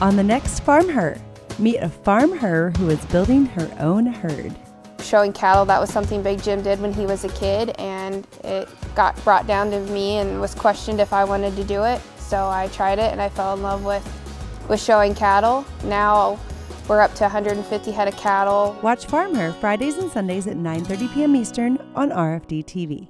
On the next FarmHer, meet a farm her who is building her own herd. Showing cattle, that was something Big Jim did when he was a kid, and it got brought down to me and was questioned if I wanted to do it. So I tried it and I fell in love with, with showing cattle. Now we're up to 150 head of cattle. Watch FarmHer Fridays and Sundays at 9.30 p.m. Eastern on RFD TV.